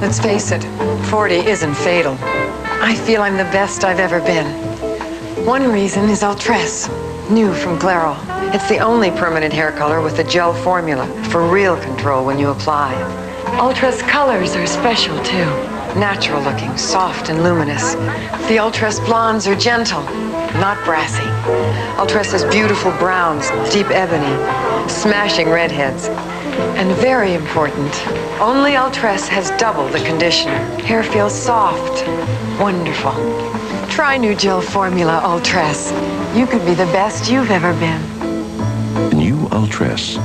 Let's face it, 40 isn't fatal. I feel I'm the best I've ever been. One reason is Ultress, new from Clairol. It's the only permanent hair color with a gel formula for real control when you apply. Ultress colors are special too. Natural looking, soft and luminous. The Ultress blondes are gentle, not brassy. Ultress has beautiful browns, deep ebony, smashing redheads. And very important, only Ultress has double the conditioner. Hair feels soft, wonderful. Try new gel formula Ultress. You could be the best you've ever been. New Ultress.